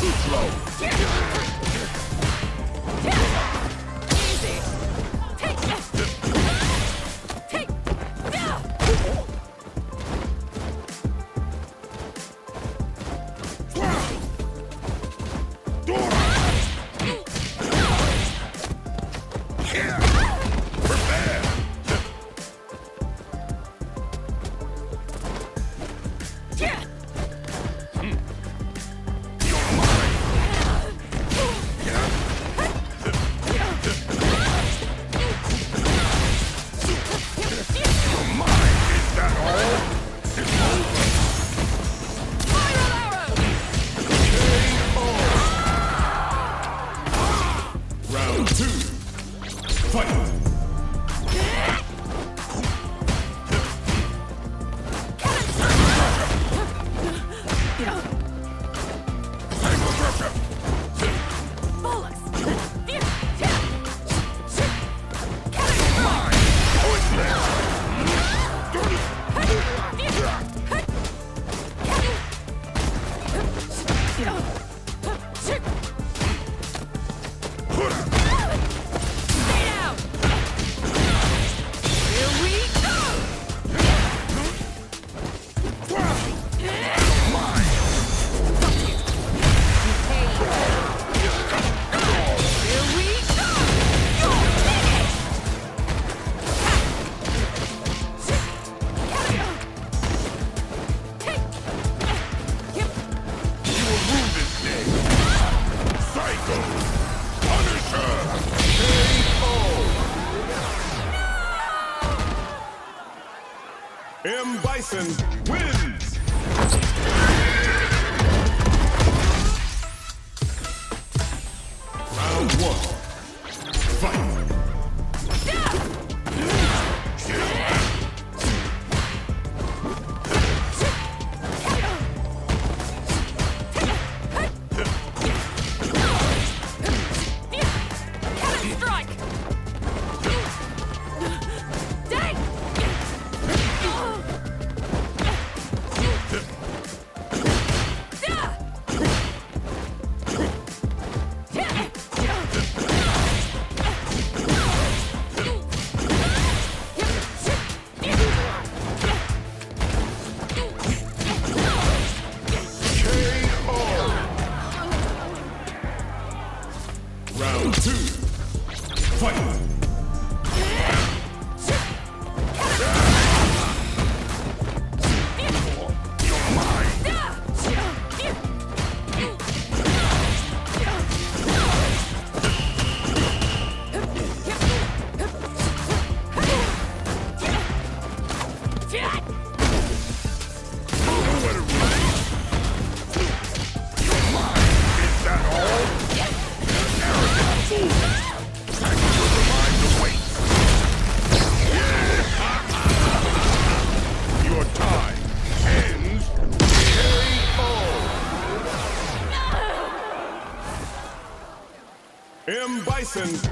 Slow. Two, fight! Round two. Fight! M.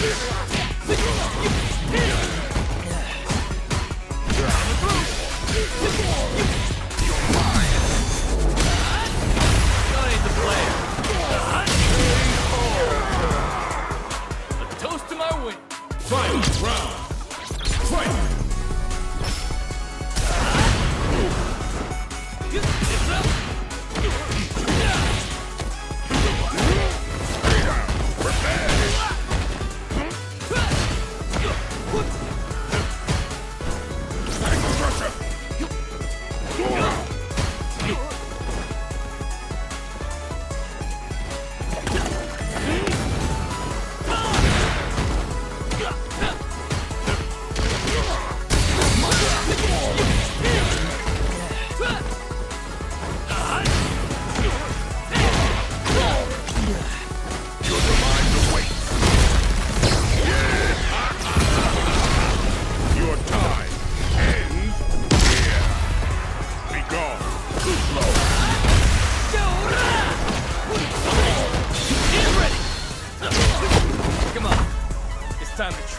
Yeah.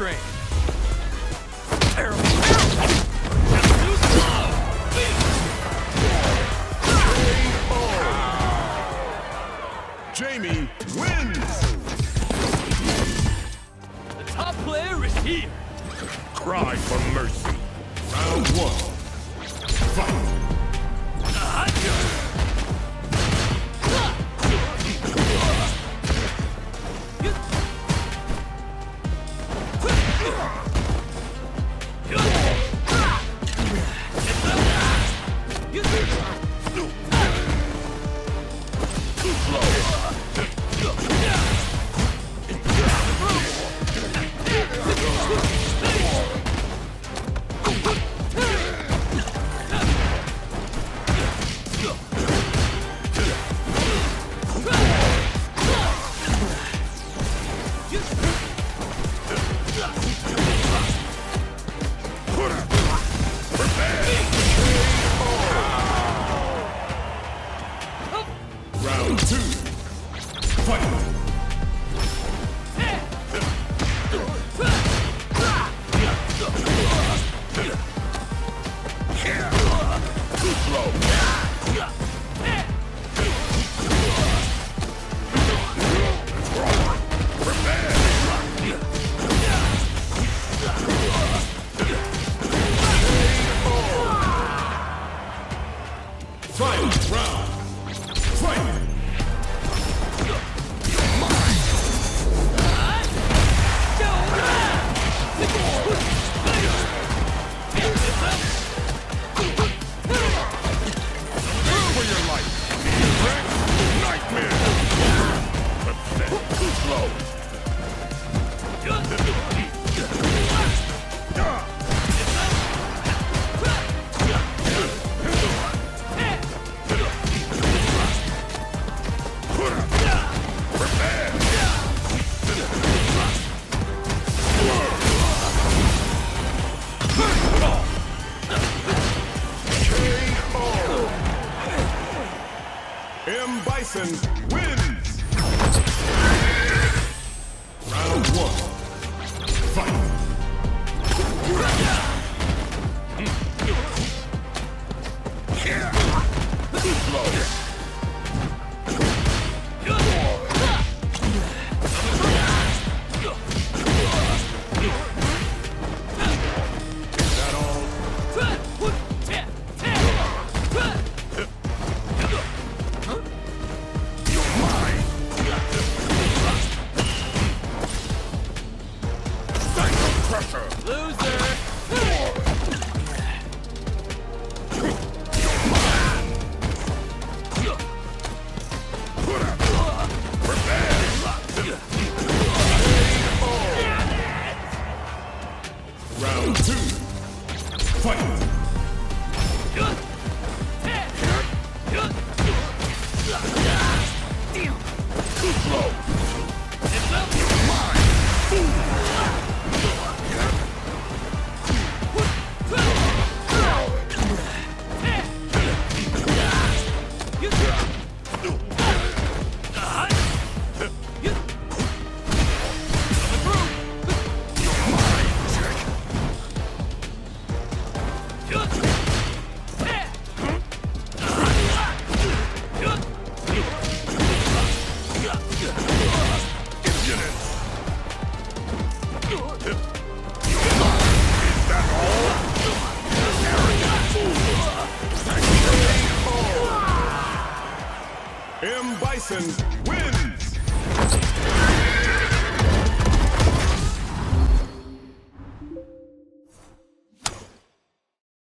train. Terrible. Round two. Fight! M. Bison wins! Round one. Fight! Hmm. Blow.